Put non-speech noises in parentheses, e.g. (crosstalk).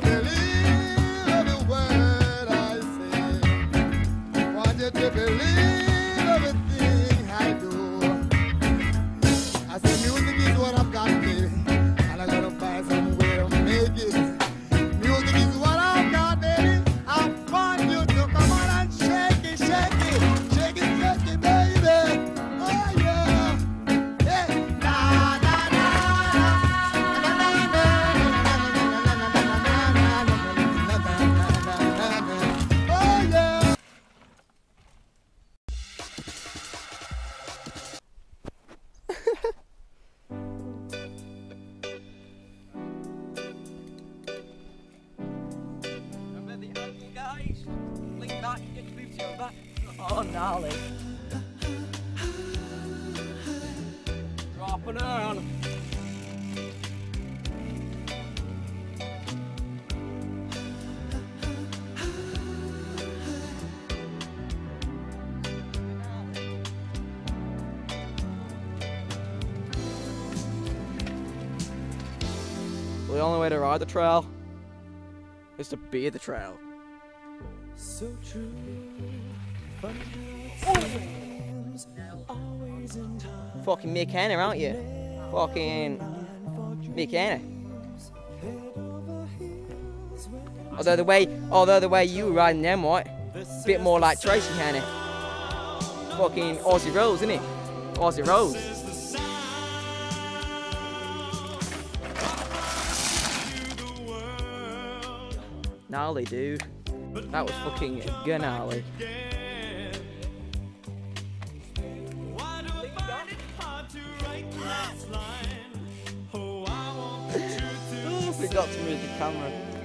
believe every word I say. Why Want you believe. Oh, gnarly. Dropping down. Well, the only way to ride the trail is to be the trail. So true. Fucking Mick Hannah, aren't you? Fucking Mick Hannah. Although the way, although the way you were riding them, right? Bit more like Tracey Hannah. Fucking Aussie Rose, isn't it? Aussie Rose. Gnarly, dude. That was fucking gnarly. Forgot (laughs) to move the camera.